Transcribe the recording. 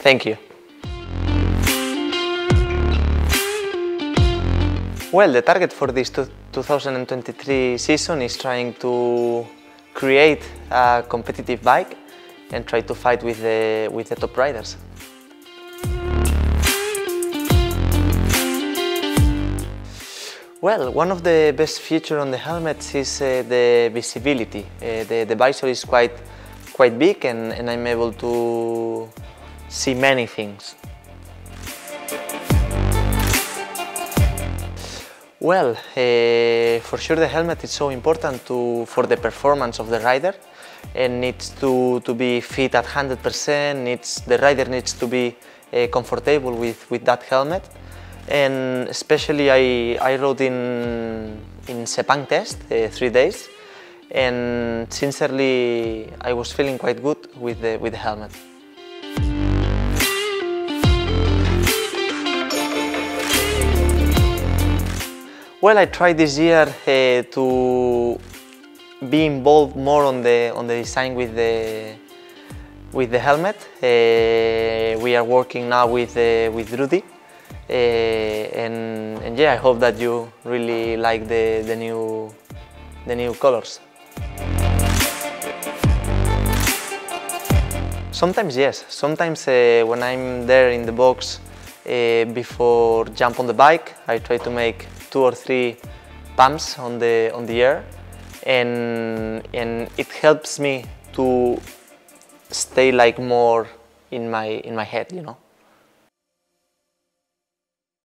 Thank you. Well, the target for this 2023 season is trying to create a competitive bike and try to fight with the, with the top riders. Well, one of the best features on the helmets is uh, the visibility. Uh, the, the visor is quite, quite big and, and I'm able to see many things. Well, uh, for sure the helmet is so important to, for the performance of the rider and needs to, to be fit at 100%, needs, the rider needs to be uh, comfortable with, with that helmet and especially I, I rode in, in Sepang test, uh, three days and sincerely I was feeling quite good with the, with the helmet. Well, I tried this year uh, to be involved more on the on the design with the with the helmet. Uh, we are working now with uh, with Rudy, uh, and and yeah, I hope that you really like the the new the new colors. Sometimes yes. Sometimes uh, when I'm there in the box uh, before jump on the bike, I try to make two or three pumps on the on the air, and and it helps me to stay like more in my in my head, you know.